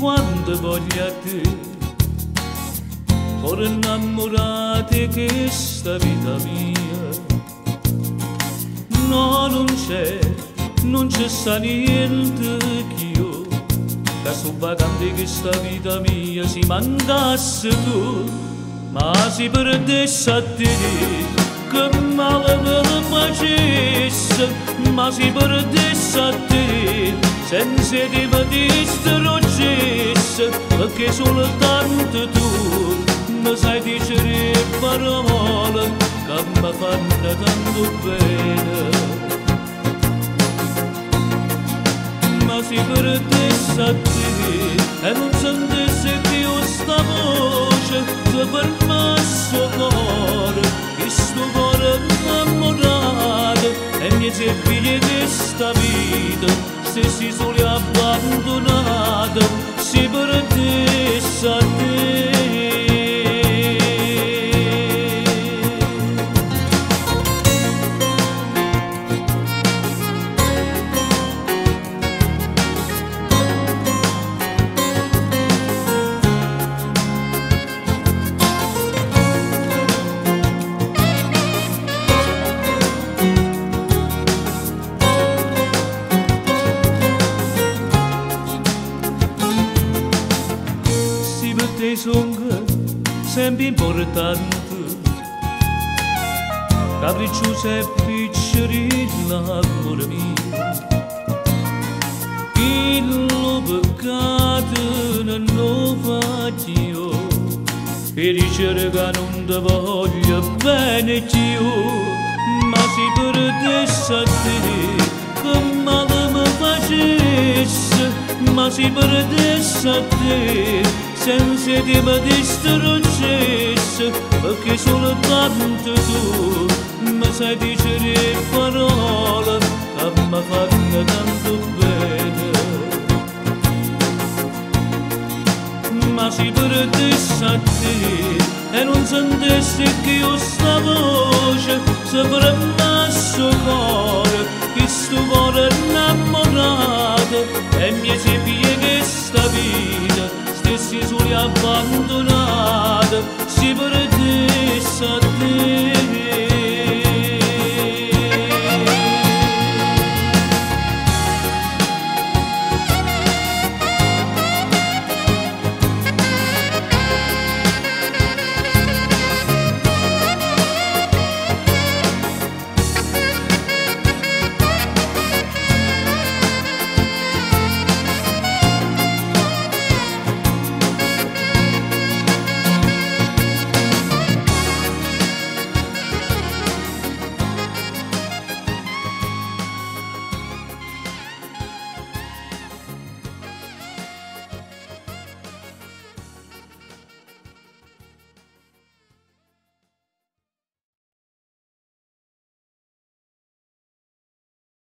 quanto voglia te. Per innamorarti questa vita mia. No non c'è non c'è sa niente che io. Che sto vagante questa vita mia si mandasse tu. Ma si perdesse a te che male me facesse. Ma si perdesse a te senza di me distruggesse Perché soltanto tu mi sai dicere parole che mi fanno tanto bene. Ma si perdesse a te e non sentisse più sta voce me sto cuore, che sto cuore innamorato e mi si figli di sta vita, se si soli abbandonato, si perdesse te songa sempre importante capricciosa e piccerina l'amore mio il peccato non faccio io e dicere che non ti voglio bene io ma si perdesse a te che male mi facesse ma si perdesse a te senza di me distruggesse perché soltanto tu mi sai dicere parole che mi fanno tanto bene ma si perdesse a te e non sentisse che io Emmiece pieghe stabile, stessi sulle abbandonate, si perdesse